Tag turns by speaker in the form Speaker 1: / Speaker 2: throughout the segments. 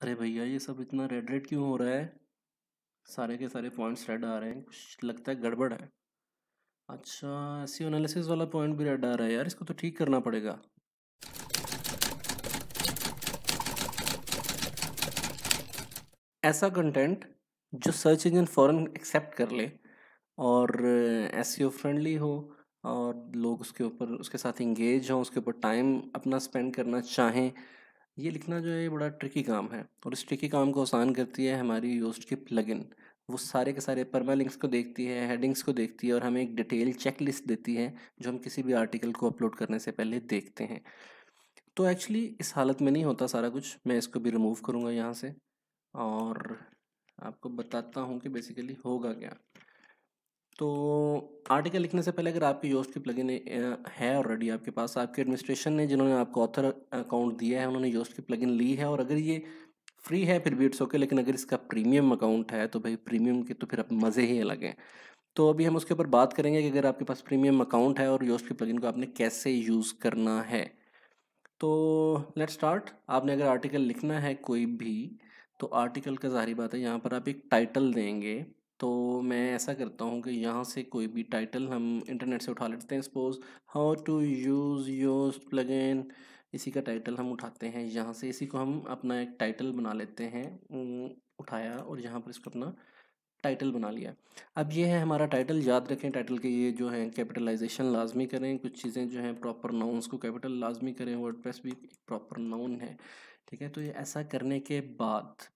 Speaker 1: अरे भैया, ये सब इतना रेड रेड क्यों हो रहा है? सारे के सारे पॉइंट्स रेड आ रहे हैं, कुछ लगता है गड़बड़ है। अच्छा एस एनालिसिस वाला पॉइंट भी रेड आ रहा है यार, इसको तो ठीक करना पड़ेगा। ऐसा कंटेंट जो सर्च इंजन फ़ौरन एक्सेप्ट कर ले और एस फ्रेंडली हो और लोग उसके ऊपर, उसके साथ इंगेज हों, उसके ऊपर टाइम अपना स्पेंड करना चाहें ये लिखना जो है बड़ा ट्रिकी काम है और इस ट्रिकी काम को आसान करती है हमारी योस्ट की प्लगइन वो सारे के सारे परमा लिंक्स को देखती है हेडिंग्स को देखती है और हमें एक डिटेल चेक लिस्ट देती है, जो हम किसी भी आर्टिकल को अपलोड करने से पहले देखते हैं। तो एक्चुअली इस हालत में नहीं होता सारा कुछ, मैं इसको भी रिमूव करूँगा यहाँ से और आपको बताता हूँ कि बेसिकली होगा क्या। तो आर्टिकल लिखने से पहले अगर आपकी योस्ट की प्लगइन है ऑलरेडी आपके पास, आपके एडमिनिस्ट्रेशन ने जिन्होंने आपको ऑथर अकाउंट दिया है, उन्होंने योस्ट की प्लगइन ली है और अगर ये फ्री है, फिर भी इट्स ओके लेकिन अगर इसका प्रीमियम अकाउंट है तो भाई प्रीमियम के तो फिर आप मज़े ही अलग हैं। तो अभी हम उसके ऊपर बात करेंगे कि अगर आपके पास प्रीमियम अकाउंट है और योस्ट की प्लगइन को आपने कैसे यूज़ करना है। तो लेट स्टार्ट आपने अगर आर्टिकल लिखना है कोई भी तो आर्टिकल का ज़ाहिर बात है। यहाँ पर आप एक टाइटल देंगे। तो मैं ऐसा करता हूँ कि यहाँ से कोई भी टाइटल हम इंटरनेट से उठा लेते हैं suppose how to use your plugin इसी का टाइटल हम उठाते हैं। यहाँ से इसी को हम अपना एक टाइटल बना लेते हैं उठाया और यहाँ पर इसको अपना टाइटल बना लिया। अब ये है हमारा टाइटल याद रखें टाइटल के ये जो है कैपिटलाइजेशन लाजमी करें, कुछ चीज़ें जो हैं प्रॉपर नाउन्स को कैपिटल लाजमी करें वर्ड भी प्रॉपर नाउन है, ठीक है? तो ये ऐसा करने के बाद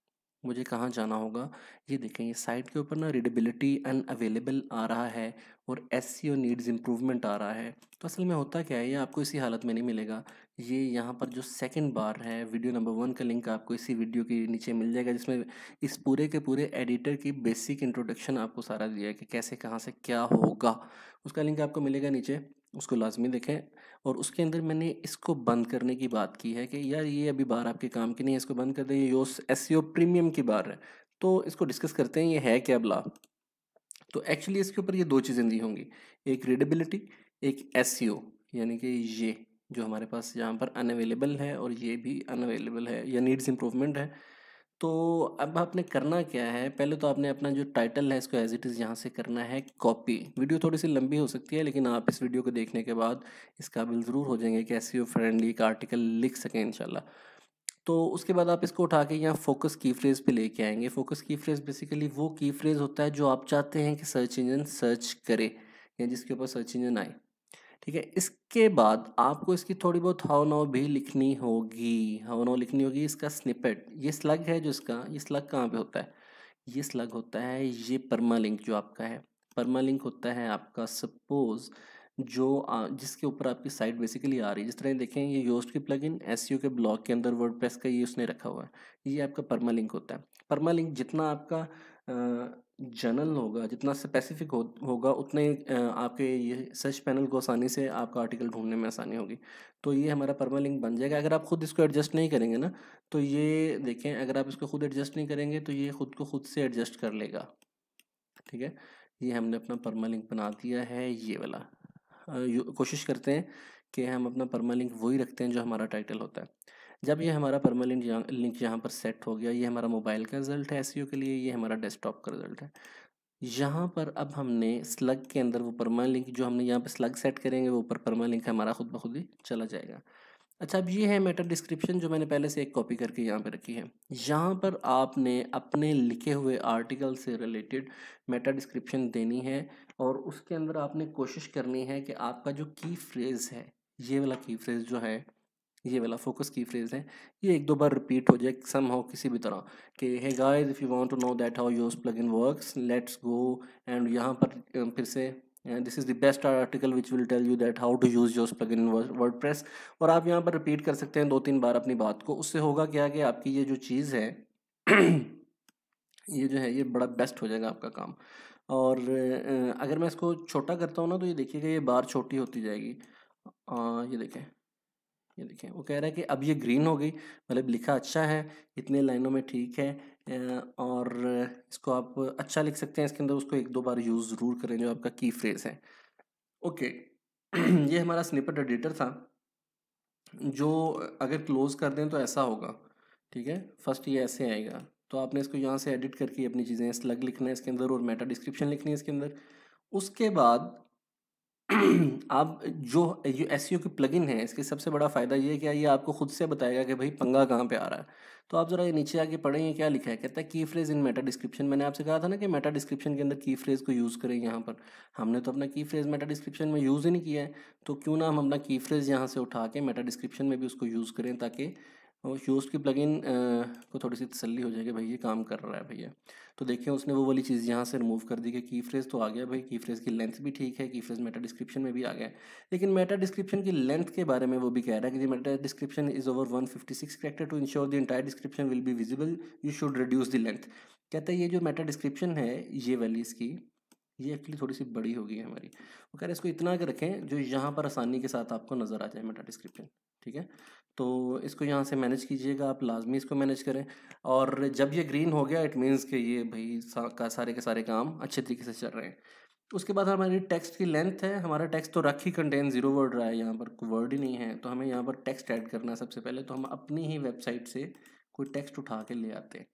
Speaker 1: मुझे कहाँ जाना होगा? ये देखें ये साइट के ऊपर ना रीडेबिलिटी एंड अवेलेबल आ रहा है और S C O needs improvement आ रहा है। तो असल में होता क्या है, ये आपको इसी हालत में नहीं मिलेगा। ये यहाँ पर जो सेकंड बार है वीडियो नंबर वन का लिंक आपको इसी वीडियो के नीचे मिल जाएगा, जिसमें इस पूरे के पूरे एडिटर की बेसिक इंट्रोडक्शन आपको सारा दिया है कि कैसे, कहाँ से क्या होगा। उसका लिंक आपको मिलेगा नीचे। उसको लाजमी देखें। और उसके अंदर मैंने इसको बंद करने की बात की है कि यार ये अभी बार आपके काम की नहीं है, इसको बंद कर दें। ये योस एस प्रीमियम की बार है। तो इसको डिस्कस करते हैं, ये है क्या बला तो एक्चुअली इसके ऊपर ये दो चीज़ें दी होंगी। एक रीडेबिलिटी एक एस यानी कि ये जो हमारे पास यहाँ पर अनअवेलेबल है और ये भी अनअवेलेबल है या नीड्स इम्प्रूवमेंट है। तो अब आपने करना क्या है? पहले तो आपने अपना जो टाइटल है, इसको एज इट इज़ यहाँ से करना है कॉपी वीडियो थोड़ी सी लंबी हो सकती है, लेकिन आप इस वीडियो को देखने के बाद इस काबिल ज़रूर हो जाएँगे कि ऐसी फ्रेंडली एक आर्टिकल लिख सकें, इंशाल्लाह। तो उसके बाद आप इसको उठा के यहाँ फोकस की फ्रेज़ पे लेके आएँगे। फोकस की फ्रेज़ बेसिकली वो की फ्रेज़ होता है जो आप चाहते हैं कि सर्च इंजन सर्च करे, या जिसके ऊपर सर्च इंजन आए। ठीक है इसके बाद आपको इसकी थोड़ी बहुत हाउ नाउ भी लिखनी होगी हाउ नाउ लिखनी होगी इसका स्निपेट ये स्लग है जो इसका ये स्लग कहाँ पे होता है? ये स्लग होता है ये परमा लिंक जो आपका है। परमा लिंक होता है आपका सपोज़ जो आ, जिसके ऊपर आपकी साइट बेसिकली आ रही है। जिस तरह देखें ये योस्ट की प्लगइन एस के ब्लॉक के अंदर वर्ड का ये उसने रखा हुआ है। ये आपका परमा लिंक होता है। परमा लिंक जितना आपका जनरल होगा जितना स्पेसिफिक हो, होगा उतने आपके ये सर्च पैनल को आसानी से आपका आर्टिकल ढूँढने में आसानी होगी। तो ये हमारा परमा लिंक बन जाएगा। अगर आप खुद इसको एडजस्ट नहीं करेंगे ना तो ये देखें अगर आप इसको खुद एडजस्ट नहीं करेंगे तो ये खुद को खुद से एडजस्ट कर लेगा। ठीक है? ये हमने अपना परमा लिंक बना दिया है ये वाला। कोशिश करते हैं कि हम अपना परमा लिंक वही रखते हैं जो हमारा टाइटल होता है। जब ये हमारा परमानेंट लिंक यहाँ पर सेट हो गया, ये हमारा मोबाइल का रिज़ल्ट है एस के लिए, ये हमारा डेस्कटॉप का रिज़ल्ट है। यहाँ पर अब हमने स्लग के अंदर वो परमा लिंक जो हमने यहाँ पर स्लग सेट करेंगे, वो ऊपर परमा लिंक हमारा खुद ब खुद ही चला जाएगा। अच्छा अब ये है मेटा डिस्क्रिप्शन जो मैंने पहले से एक कॉपी करके यहाँ पे रखी है। यहाँ पर आपने अपने लिखे हुए आर्टिकल से रिलेटेड मेटा डिस्क्रिप्शन देनी है और उसके अंदर आपने कोशिश करनी है कि आपका जो की फ्रेज़ है, ये वाला की फ्रेज़ जो है ये वाला फोकस की फ्रेज़ है। ये एक दो बार रिपीट हो जाए सम हो किसी भी तरह। कि hey guys if you want to know that how your plugin works let's go and यहाँ पर फिर से this is the best article which will tell you that how to use your plugin WordPress और आप यहाँ पर repeat कर सकते हैं दो तीन बार अपनी बात को। उससे होगा क्या कि आपकी ये जो चीज़ है ये जो है ये बड़ा बेस्ट हो जाएगा आपका काम। और अगर मैं इसको छोटा करता हूँ ना तो ये देखिएगा ये बार छोटी होती जाएगी। आ, ये देखें। ये देखें, वो कह रहा है कि अब ये ग्रीन हो गई मतलब लिखा अच्छा है, इतने लाइनों में ठीक है और इसको आप अच्छा लिख सकते हैं, इसके अंदर उसको एक दो बार यूज़ ज़रूर करें, जो आपका की फ्रेज़ है। ओके, ये हमारा स्निपेट एडिटर था, जो अगर क्लोज़ कर दें तो ऐसा होगा, ठीक है, फ़र्स्ट ये ऐसे आएगा तो आपने इसको यहाँ से एडिट करके अपनी चीज़ें, स्लग लिखना है इसके अंदर और मेटा डिस्क्रिप्शन लिखनी है इसके अंदर, उसके बाद आप जो जो एस की प्लगइन है, इसके सबसे बड़ा फ़ायदा ये है कि ये आपको खुद से बताएगा कि भाई पंगा कहाँ पे आ रहा है। तो आप ज़रा ये नीचे आके पढ़ें, ये क्या लिखा है? कहता है की फ्रेज इन मेटा डिस्क्रिप्शन मैंने आपसे कहा था ना कि मेटा डिस्क्रिप्शन के अंदर की फ्रेज को यूज़ करें यहाँ पर। हमने तो अपना की फ्रेज मेटा डिस्क्रिप्शन में यूज़ ही नहीं किया है। तो क्यों ना हम अपना की फ्रेज यहाँ से उठा के मेटा डिस्क्रिप्शन में भी उसको यूज़ करें ताकि और शूज़ की प्लगइन को थोड़ी सी तसल्ली हो जाएगी, भाई ये काम कर रहा है भैया। तो देखिए उसने वो वाली चीज़ यहाँ से रिमूव कर दी कि की फ्रेज तो आ गया भाई की फ्रेज की लेंथ भी ठीक है की फ्रेज मेटा डिस्क्रिप्शन में भी आ गया लेकिन मेटा डिस्क्रिप्शन की लेंथ के बारे में वो भी कह रहा है कि meta description is over one fifty six character to ensure the entire description will be visible you should reduce the length कहता है ये जो मेटा डिस्क्रिप्शन है, ये वाली इसकी ये एक्चुअली थोड़ी सी बड़ी होगी हमारी। वो कह रहे इसको इतना कर रखें जो यहाँ पर आसानी के साथ आपको नज़र आ जाए मेटा डिस्क्रिप्शन ठीक है? तो इसको यहाँ से मैनेज कीजिएगा आप लाजमी इसको मैनेज करें। और जब ये ग्रीन हो गया इट मीन्स कि ये भाई सा, का सारे के सारे काम अच्छे तरीके से चल रहे हैं। उसके बाद हमारी टेक्स्ट की लेंथ है हमारा टेक्स्ट तो रख ही कंटेन ज़ीरो वर्ड रहा है यहाँ पर कोई वर्ड ही नहीं है। तो हमें यहाँ पर टेक्स्ट ऐड करना है सबसे पहले तो हम अपनी ही वेबसाइट से कोई टेक्स्ट उठा के ले आते हैं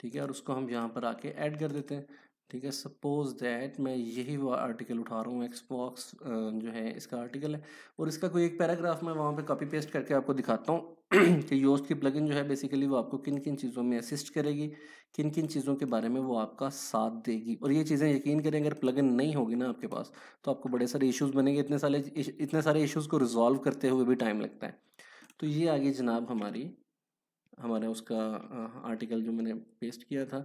Speaker 1: ठीक है? और उसको हम यहाँ पर आके ऐड कर देते हैं। ठीक है सपोज़ दैट मैं यही वो आर्टिकल उठा रहा हूँ एक्सबॉक्स जो है इसका आर्टिकल है, और इसका कोई एक पैराग्राफ मैं वहाँ पे कॉपी पेस्ट करके आपको दिखाता हूँ कि योस्ट की प्लगइन जो है बेसिकली वो आपको किन किन चीज़ों में असिस्ट करेगी किन किन चीज़ों के बारे में वो आपका साथ देगी। और ये चीज़ें यकीन करें, अगर प्लगइन नहीं होगी ना आपके पास तो आपको बड़े सारे इश्यूज़ बनेंगे, इतने सारे इतने सारे इश्यूज़ को रिजॉल्व करते हुए भी टाइम लगता है। तो ये आगे जनाब हमारी हमारे उसका आर्टिकल जो मैंने पेस्ट किया था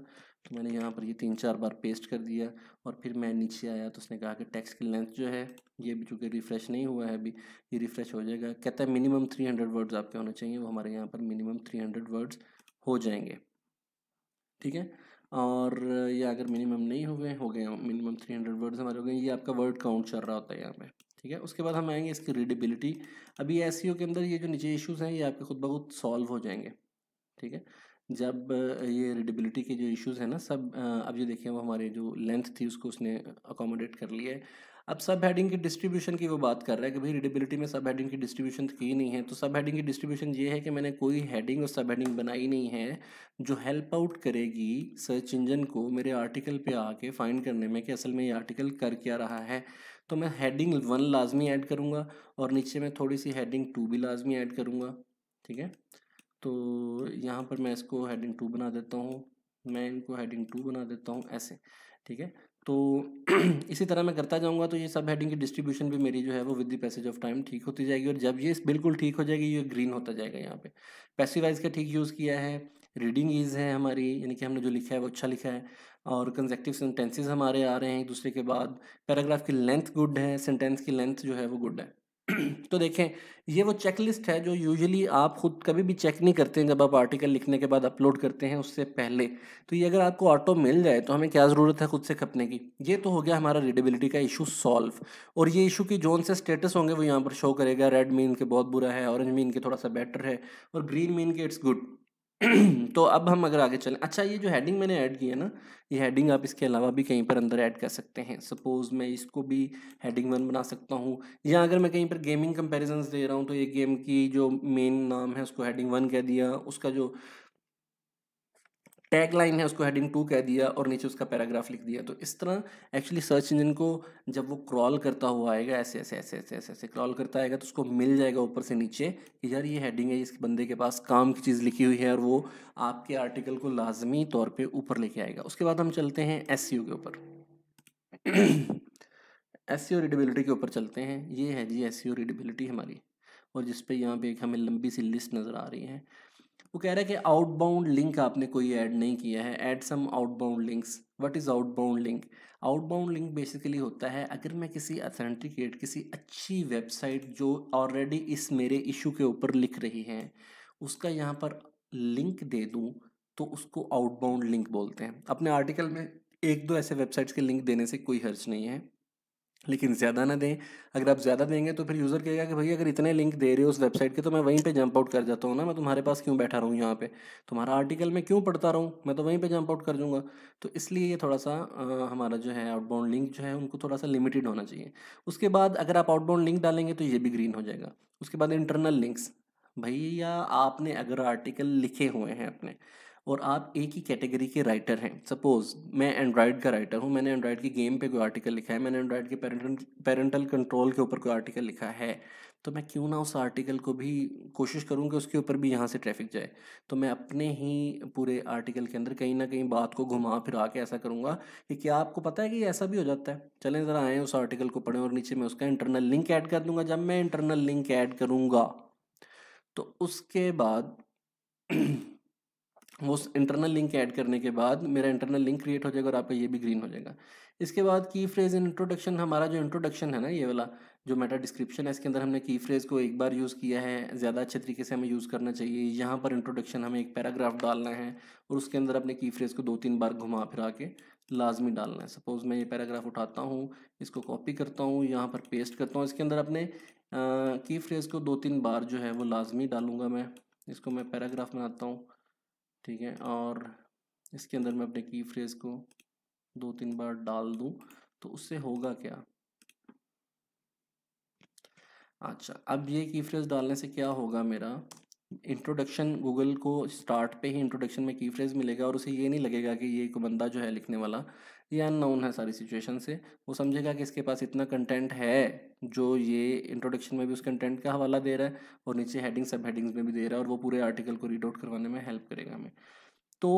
Speaker 1: तो मैंने यहाँ पर ये तीन चार बार पेस्ट कर दिया और फिर मैं नीचे आया तो उसने कहा कि टेक्स्ट की लेंथ जो है, ये भी चूँकि रिफ़्रेश नहीं हुआ है अभी, ये रिफ़्रेश हो जाएगा। कहता है मिनिमम थ्री हंड्रेड वर्ड्स आपके होने चाहिए, वो हमारे यहाँ पर मिनिमम थ्री हंड्रेड वर्ड्स हो जाएँगे। ठीक है? और ये अगर मिनिमम नहीं हुए हो गए मिनिमम थ्री हंड्रेड वर्ड्स हमारे हो गए, ये आपका वर्ड काउंट चल रहा होता है यहाँ पे। ठीक है? उसके बाद हम आएँगे इसकी रीडेबिलिटी अभी एस के अंदर ये जो नीचे इश्यूज़ हैं, ये आपके खुद ब खुद सॉल्व हो जाएँगे। ठीक है? जब ये रीडेबिलिटी के जो इश्यूज़ हैं ना, सब अब ये देखें, वो हमारे जो लेंथ थी, उसको उसने अकोमोडेट कर लिया है। अब सब हेडिंग की डिस्ट्रीब्यूशन की वो बात कर रहा है कि भाई रीडेबिलिटी में सब हेडिंग की डिस्ट्रीब्यूशन की नहीं है तो सब हेडिंग की डिस्ट्रीब्यूशन ये है कि मैंने कोई हेडिंग और सब हेडिंग बनाई नहीं है, जो हेल्प आउट करेगी सर्च इंजन को मेरे आर्टिकल पे आके फाइंड करने में कि असल में ये आर्टिकल कर क्या रहा है। तो मैं हेडिंग वन लाजमी ऐड करूँगा और नीचे में थोड़ी सी हेडिंग टू भी लाजमी ऐड करूँगा, ठीक है? तो यहाँ पर मैं इसको हेडिंग टू बना देता हूँ। मैं इनको हेडिंग टू बना देता हूँ ऐसे, ठीक है? तो इसी तरह मैं करता जाऊँगा तो ये सब हेडिंग की डिस्ट्रीब्यूशन भी मेरी जो है वो with the passage of time ठीक होती जाएगी और जब ये बिल्कुल ठीक हो जाएगी, ये ग्रीन होता जाएगा यहाँ पे। पैसिवाइज का ठीक यूज़ किया है रीडिंग ईज़ है हमारी, यानी कि हमने जो लिखा है वो अच्छा लिखा है और कंजेक्टिव सेंटेंसेज हमारे आ रहे हैं एक दूसरे के बाद। पैराग्राफ की लेंथ गुड है सेंटेंस की लेंथ जो है वो गुड है। तो देखें, ये वो चेकलिस्ट है जो यूजुअली आप खुद कभी भी चेक नहीं करते हैं जब आप आर्टिकल लिखने के बाद अपलोड करते हैं उससे पहले। तो ये अगर आपको ऑटो मिल जाए तो हमें क्या ज़रूरत है खुद से खपने की? ये तो हो गया हमारा रीडेबिलिटी का इशू सॉल्व और ये इशू की जोन से स्टेटस होंगे वो यहाँ पर शो करेगा रेड मीन के बहुत बुरा है ऑरेंज मीन के थोड़ा सा बेटर है, और ग्रीन मीन के इट्स गुड तो अब हम अगर आगे चलें अच्छा ये जो हेडिंग मैंने ऐड की है ना, ये हेडिंग आप इसके अलावा भी कहीं पर अंदर ऐड कर सकते हैं। सपोज़ मैं इसको भी हेडिंग वन बना सकता हूँ, या अगर मैं कहीं पर गेमिंग कंपैरिजंस दे रहा हूँ तो ये गेम की जो मेन नाम है, उसको हेडिंग वन कह दिया, उसका जो टैग लाइन है, उसको हेडिंग टू कह दिया और नीचे उसका पैराग्राफ लिख दिया। तो इस तरह एक्चुअली सर्च इंजन को जब वो क्रॉल करता हुआ आएगा, ऐसे ऐसे ऐसे ऐसे ऐसे ऐसे क्रॉल करता आएगा तो उसको मिल जाएगा ऊपर से नीचे कि यार ये हेडिंग है, इस बंदे के पास काम की चीज़ लिखी हुई है और वो आपके आर्टिकल को लाजमी तौर पर ऊपर लेके आएगा। उसके बाद हम चलते हैं एस के ऊपर। एस रीडेबिलिटी के ऊपर चलते हैं। ये है जी एस रीडेबिलिटी हमारी, और जिस पे यहाँ पे एक हमें लंबी सी लिस्ट नज़र आ रही है। वो कह रहा है कि आउटबाउंड लिंक आपने कोई ऐड नहीं किया है add some outbound links what is outbound link outbound link basically होता है, अगर मैं किसी अथेंटिकेट किसी अच्छी वेबसाइट जो ऑलरेडी इस मेरे इशू के ऊपर लिख रही है, उसका यहाँ पर लिंक दे दूँ तो उसको आउटबाउंड लिंक बोलते हैं। अपने आर्टिकल में एक दो ऐसे वेबसाइट्स के लिंक देने से कोई हर्ज नहीं है। लेकिन ज़्यादा ना दें। अगर आप ज़्यादा देंगे तो फिर यूज़र कहेगा कि भैया अगर इतने लिंक दे रहे हो उस वेबसाइट के तो मैं वहीं पे जंप आउट कर जाता हूँ ना। मैं तुम्हारे पास क्यों बैठा रहूँ यहाँ पे? तुम्हारा आर्टिकल मैं क्यों पढ़ता रहूँ? मैं तो वहीं पे जंप आउट कर दूँगा तो इसलिए ये थोड़ा सा आ, हमारा जो है आउटबाउंड लिंक जो है उनको थोड़ा सा लिमिटेड होना चाहिए। उसके बाद अगर आप आउटबाउंड लिंक डालेंगे तो ये भी ग्रीन हो जाएगा। उसके बाद इंटरनल लिंक्स भैया आपने अगर आर्टिकल लिखे हुए हैं अपने और आप एक ही कैटेगरी के राइटर हैं। सपोज़ मैं एंड्रॉयड का राइटर हूँ, मैंने एंड्रॉयड की गेम पे कोई आर्टिकल लिखा है, मैंने एंड्रॉयड के पेरेंटल पेरेंटल कंट्रोल के ऊपर कोई आर्टिकल लिखा है तो मैं क्यों ना उस आर्टिकल को भी कोशिश करूँ कि उसके ऊपर भी यहाँ से ट्रैफ़िक जाए। तो मैं अपने ही पूरे आर्टिकल के अंदर कहीं ना कहीं बात को घुमा फिरा के ऐसा करूँगा कि क्या आपको पता है कि ऐसा भी हो जाता है। चलें ज़रा आएँ उस आर्टिकल को पढ़ें और नीचे मैं उसका इंटरनल लिंक ऐड कर दूँगा। जब मैं इंटरनल लिंक ऐड करूँगा तो उसके बाद वो इंटरनल लिंक ऐड करने के बाद मेरा इंटरनल लिंक क्रिएट हो जाएगा और आपका ये भी ग्रीन हो जाएगा। इसके बाद की फ्रेज इन इंट्रोडक्शन हमारा जो इंट्रोडक्शन है ना, ये वाला, जो मेटा डिस्क्रिप्शन है, इसके अंदर हमने की फ्रेज को एक बार यूज़ किया है, ज़्यादा अच्छे तरीके से हमें यूज़ करना चाहिए। यहाँ पर इंट्रोडक्शन हमें एक पैराग्राफ डालना है और उसके अंदर अपने की फ्रेज को दो तीन बार घुमा फिरा के लाजमी डालना है। सपोज़ मैं ये पैराग्राफ उठाता हूँ, इसको कॉपी करता हूँ, यहाँ पर पेस्ट करता हूँ, इसके अंदर अपने की फ्रेज को दो तीन बार जो है वो लाजमी डालूँगा मैं। इसको मैं पैराग्राफ बनाता हूँ। ठीक है, और इसके अंदर मैं अपने की फ्रेज को दो तीन बार डाल दूँ तो उससे होगा क्या? अच्छा अब ये की फ्रेज डालने से क्या होगा मेरा? इंट्रोडक्शन गूगल को स्टार्ट पे ही इंट्रोडक्शन में की फ्रेज मिलेगा और उसे ये नहीं लगेगा कि ये एक बंदा जो है लिखने वाला, ये अननोन है सारी सिचुएशन से। वो समझेगा कि इसके पास इतना कंटेंट है जो ये इंट्रोडक्शन में भी उस कंटेंट का हवाला दे रहा है और नीचे हेडिंग सब हेडिंग्स में भी दे रहा है और वो पूरे आर्टिकल को रीड आउट करवाने में हेल्प करेगा हमें। तो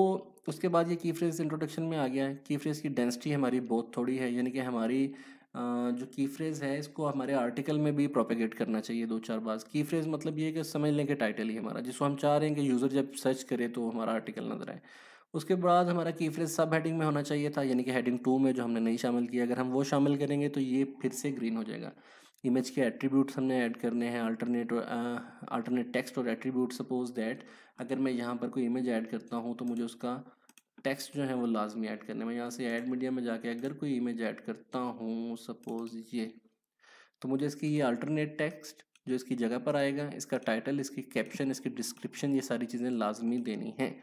Speaker 1: उसके बाद ये की फ्रेज इंट्रोडक्शन में आ गया है। की फ्रेज की डेंसिटी हमारी बहुत थोड़ी है, यानी कि हमारी जो की फ्रेज़ है, इसको हमारे आर्टिकल में भी प्रोपेगेट करना चाहिए दो चार बार। की फ्रेज़ मतलब ये कि समझ लें कि टाइटल ही हमारा, जिसको हम चाह रहे हैं कि यूज़र जब सर्च करे तो हमारा आर्टिकल नज़र आए। उसके बाद हमारा की फ्रेज सब हेडिंग में होना चाहिए था, यानी कि हेडिंग टू में जो हमने नहीं शामिल किया। अगर हम वो शामिल करेंगे तो ये फिर से ग्रीन हो जाएगा। इमेज के एट्रीब्यूट्स हमने ऐड करने हैं अल्टरनेट अल्टरनेट टेक्स्ट और एट्रीब्यूट सपोज़ दैट अगर मैं यहाँ पर कोई इमेज ऐड करता हूँ तो मुझे उसका टेक्स्ट जो है वो लाजमी ऐड करने में, यहाँ से ऐड मीडिया में जाके अगर कोई इमेज ऐड करता हूँ सपोज़ ये तो मुझे इसकी ये अल्टरनेट टेक्स्ट जो इसकी जगह पर आएगा, इसका टाइटल इसकी कैप्शन इसकी डिस्क्रिप्शन ये सारी चीज़ें लाजमी देनी हैं।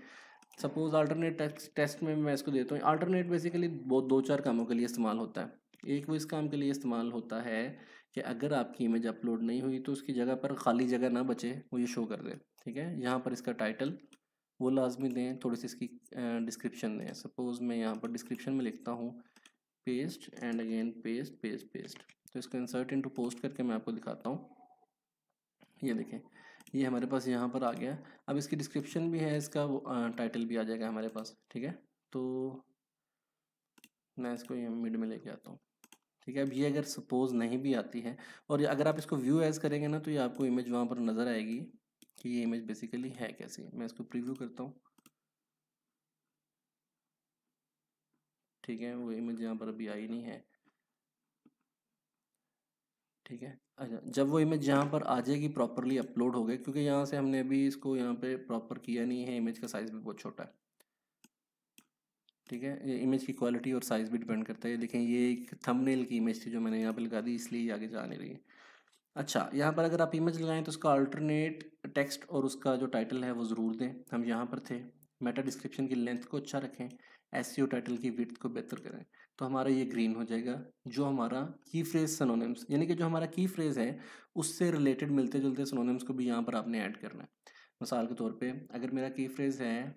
Speaker 1: सपोज़ अल्टरनेट टेक्स्ट टेस्ट में मैं इसको देता हूँ। अल्टरनेट बेसिकली बहुत दो चार कामों के लिए इस्तेमाल होता है। एक वो इस काम के लिए इस्तेमाल होता है कि अगर आपकी इमेज अपलोड नहीं हुई तो उसकी जगह पर खाली जगह ना बचे, वो ये शो कर दे, ठीक है? यहाँ पर इसका टाइटल वो लाजमी दें, थोड़ी सी इसकी डिस्क्रिप्शन दें। सपोज़ मैं यहाँ पर डिस्क्रिप्शन में लिखता हूँ paste and again paste paste paste तो इसको इंसर्ट इनटू पोस्ट करके मैं आपको दिखाता हूँ। ये देखें, ये हमारे पास यहाँ पर आ गया। अब इसकी डिस्क्रिप्शन भी है, इसका वो टाइटल भी आ जाएगा हमारे पास, ठीक है? तो मैं इसको ये मिड में लेके आता हूँ, ठीक है? अब ये अगर सपोज़ नहीं भी आती है, और अगर आप इसको व्यू एज करेंगे ना तो ये आपको इमेज वहाँ पर नज़र आएगी। कि ये इमेज बेसिकली है कैसी? मैं इसको प्रीव्यू करता हूँ। ठीक है, वो इमेज यहाँ पर अभी आई नहीं है। ठीक है अच्छा जब वो इमेज यहाँ पर आ जाएगी प्रॉपरली अपलोड हो गए क्योंकि यहाँ से हमने अभी इसको यहाँ पे प्रॉपर किया नहीं है इमेज का साइज़ भी बहुत छोटा है। ठीक है, ये इमेज की क्वालिटी और साइज़ भी डिपेंड करता है। देखें, ये एक थंबनेल की इमेज थी जो मैंने यहाँ पे लगा दी, इसलिए आगे जा नहीं रही अच्छा यहाँ पर अगर आप इमेज लगाएँ तो उसका अल्टरनेट टेक्स्ट और उसका जो टाइटल है वो ज़रूर दें। हम यहाँ पर थे। मेटा डिस्क्रिप्शन की लेंथ को अच्छा रखें। एस टाइटल की विथ को बेहतर करें। तो हमारा ये ग्रीन हो जाएगा। जो हमारा की फ्रेज सनोनिम्स यानी कि जो हमारा की फ्रेज है, उससे रिलेटेड मिलते जुलते सनोनिम्स को भी यहाँ पर आपने ऐड करना है। मिसाल के तौर पे, अगर मेरा की फ्रेज है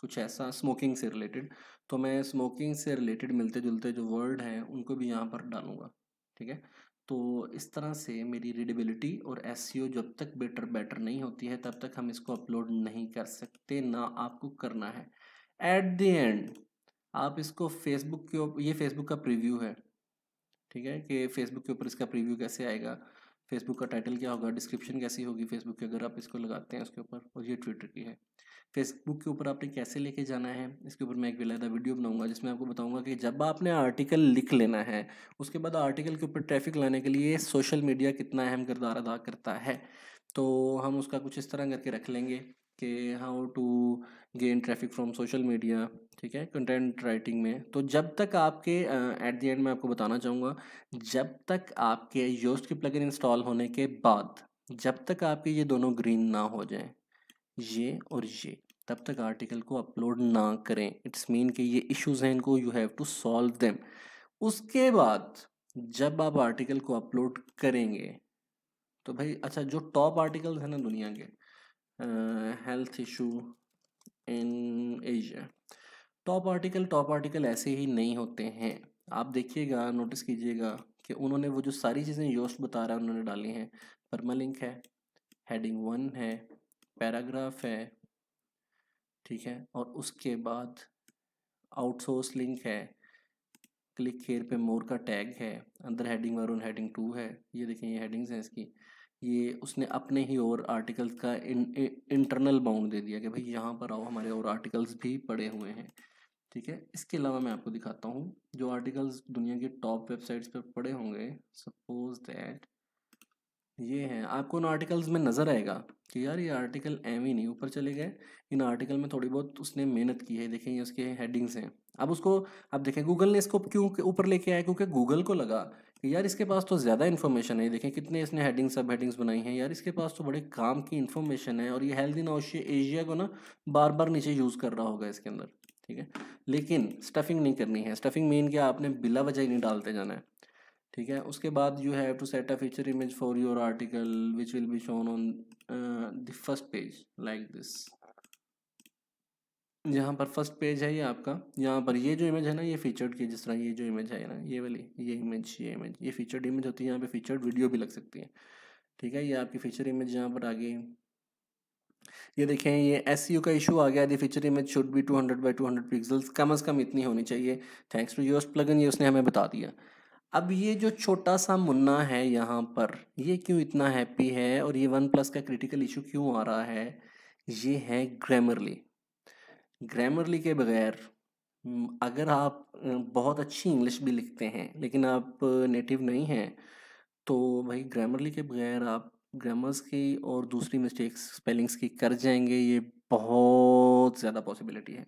Speaker 1: कुछ ऐसा स्मोकिंग से रिलेटेड तो मैं स्मोकिंग से रिलेटेड मिलते जुलते जो वर्ड हैं, उनको भी यहाँ पर डालूँगा। ठीक है? तो इस तरह से मेरी रीडेबिलिटी और एस जब तक बेटर बेटर नहीं होती है, तब तक हम इसको अपलोड नहीं कर सकते, ना आपको करना है। एट द एंड आप इसको फेसबुक के, ये फेसबुक का प्रीव्यू है, ठीक है, कि फेसबुक के ऊपर इसका प्रीव्यू कैसे आएगा? फेसबुक का टाइटल क्या होगा? डिस्क्रिप्शन कैसी होगी फेसबुक की? अगर आप इसको लगाते हैं उसके ऊपर, और ये ट्विटर की है। फेसबुक के ऊपर आपने कैसे लेके जाना है? इसके ऊपर मैं एक विलायदा वीडियो बनाऊँगा, जिसमें आपको बताऊँगा कि जब आपने आर्टिकल लिख लेना है, उसके बाद आर्टिकल के ऊपर ट्रैफ़िक लाने के लिए सोशल मीडिया कितना अहम किरदार अदा करता है तो हम उसका कुछ इस तरह करके रख लेंगे। कि how to gain traffic from social media ठीक है कंटेंट राइटिंग में। तो जब तक आपके एट द एंड में आपको बताना चाहूँगा, जब तक आपके योस्ट की प्लगइन इंस्टॉल होने के बाद, जब तक आपके ये दोनों ग्रीन ना हो जाएँ, ये और ये, तब तक आर्टिकल को अपलोड ना करें। इट्स मीन कि ये इश्यूज़ हैं, इनको you have to solve them उसके बाद, जब आप आर्टिकल को अपलोड करेंगे तो भाई अच्छा जो टॉप आर्टिकल्स हैं ना दुनिया के health issue in Asia top article top article ऐसे ही नहीं होते हैं। आप देखिएगा नोटिस कीजिएगा कि उन्होंने वो जो सारी चीज़ें योस्ट बता रहा है, उन्होंने डाली हैं। परमालिंक है हेडिंग वन है पैराग्राफ है, ठीक है? और उसके बाद आउटसोर्स लिंक है क्लिक केयर पे मोर का टैग है, अंदर हेडिंग वन हेडिंग टू है। ये देखें ये हेडिंग्स हैं इसकी। ये उसने अपने ही और आर्टिकल्स का इन, इंटरनल बाउंड दे दिया कि भाई यहाँ पर आओ हमारे और आर्टिकल्स भी पड़े हुए हैं। ठीक है? इसके अलावा मैं आपको दिखाता हूँ जो आर्टिकल्स दुनिया की टॉप वेबसाइट्स पर पड़े होंगे सपोज़ दैट ये हैं। आपको उन आर्टिकल्स में नज़र आएगा कि यार ये आर्टिकल एम ही नहीं ऊपर चले गए। इन आर्टिकल में थोड़ी बहुत उसने मेहनत की है देखें ये उसके हेडिंग्स हैं। अब उसको अब देखें गूगल ने इसको क्यों ऊपर लेके आया? क्योंकि गूगल को लगा कि यार इसके पास तो ज़्यादा इन्फॉर्मेशन है देखें कितने इसने हेडिंग सब हेडिंग्स बनाई हैं। यार इसके पास तो बड़े काम की इन्फॉर्मेशन है और ये हेल्थ इन एशिया को ना बार बार नीचे यूज़ कर रहा होगा इसके अंदर, ठीक है? लेकिन स्टफिंग नहीं करनी है। स्टफिंग मेन क्या, आपने बिला वजह नहीं डालते जाना है, ठीक है? उसके बाद you have to set a feature image for your article which will be shown on the first page like this यहाँ पर फ़र्स्ट पेज है ये आपका, यहाँ पर ये जो इमेज है ना, ये फीचर्ड की, जिस तरह ये जो इमेज है ना, ये वाली, ये इमेज ये इमेज ये फीचर्ड इमेज होती है, यहाँ पे फीचर्ड वीडियो भी लग सकती है। ठीक है, ये आपकी फीचर इमेज यहाँ पर आ गई। ये देखें, ये एस का इशू आ गया the feature image should be 200 by 200 pixels कम अज़ कम इतनी होनी चाहिए। थैंक्स टू योस्ट प्लगन ये उसने हमें बता दिया। अब ये जो छोटा सा मुन्ना है यहाँ पर, ये क्यों इतना हैप्पी है और ये वन प्लस का क्रिटिकल इशू क्यों आ रहा है? ये है ग्रामरली ग्रामरली के बगैर अगर आप बहुत अच्छी इंग्लिश भी लिखते हैं, लेकिन आप नेटिव नहीं हैं तो भाई ग्रामरली के बगैर आप ग्रामर्स की और दूसरी मिस्टेक्स, स्पेलिंग्स की कर जाएँगे, ये बहुत ज़्यादा पॉसिबिलिटी है।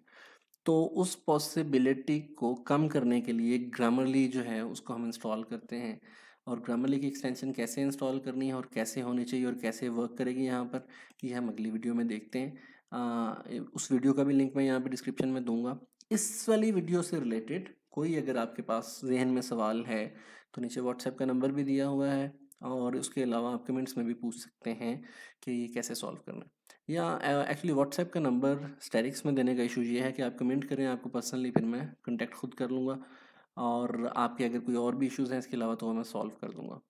Speaker 1: तो उस पॉसिबिलिटी को कम करने के लिए ग्रामरली जो है, उसको हम इंस्टॉल करते हैं। और ग्रामरली की एक्सटेंशन कैसे इंस्टॉल करनी है और कैसे होनी चाहिए और कैसे वर्क करेगी यहाँ पर, ये हम अगली वीडियो में देखते हैं। उस वीडियो का भी लिंक मैं यहाँ पे डिस्क्रिप्शन में दूँगा। इस वाली वीडियो से रिलेटेड कोई अगर आपके पास जहन में सवाल है तो नीचे व्हाट्सएप का नंबर भी दिया हुआ है और उसके अलावा आप कमेंट्स में भी पूछ सकते हैं कि ये कैसे सॉल्व करना है। या एक्चुअली व्हाट्सएप का नंबर स्टेरिक्स में देने का इशू ये है कि आप कमेंट करें, आपको पर्सनली फिर मैं कंटेक्ट खुद कर लूँगा और आपके अगर कोई और भी इश्यूज़ हैं, इसके अलावा तो मैं सॉल्व कर दूँगा।